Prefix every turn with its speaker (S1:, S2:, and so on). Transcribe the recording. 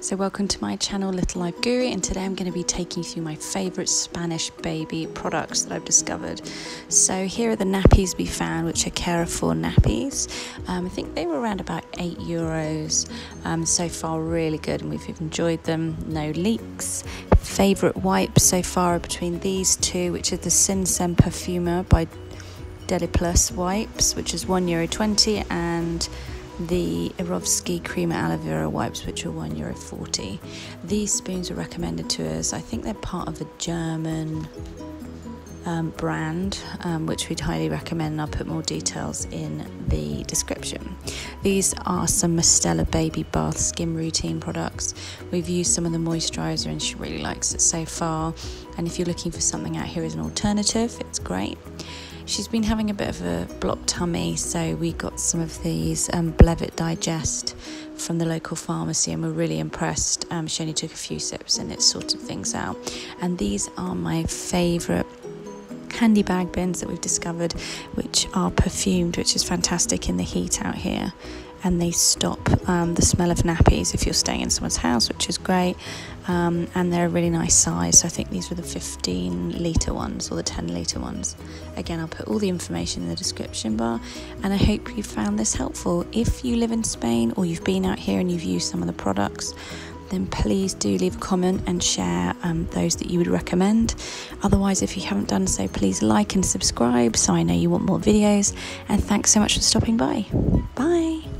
S1: So, welcome to my channel, Little Life Guru, and today I'm going to be taking you through my favourite Spanish baby products that I've discovered. So, here are the nappies we found, which are Carrefour nappies. Um, I think they were around about 8 euros. Um, so far, really good, and we've enjoyed them. No leaks. Favourite wipes so far are between these two, which are the Sinsem Perfumer by Deliplus wipes, which is 1 euro 20 and the Eroski Cream Aloe Vera wipes, which are one euro forty. These spoons were recommended to us. I think they're part of a German um, brand, um, which we'd highly recommend. I'll put more details in the description. These are some Mustela Baby Bath Skin Routine products. We've used some of the moisturizer, and she really likes it so far. And if you're looking for something out here as an alternative, it's great. She's been having a bit of a blocked tummy, so we got some of these um, Digest from the local pharmacy, and we're really impressed. Um, she only took a few sips and it sorted things out. And these are my favourite handy bag bins that we've discovered, which are perfumed, which is fantastic in the heat out here and they stop um, the smell of nappies if you're staying in someone's house, which is great. Um, and they're a really nice size. So I think these were the 15 litre ones or the 10 litre ones. Again, I'll put all the information in the description bar. And I hope you found this helpful. If you live in Spain or you've been out here and you've used some of the products, then please do leave a comment and share um, those that you would recommend. Otherwise, if you haven't done so, please like and subscribe so I know you want more videos. And thanks so much for stopping by. Bye.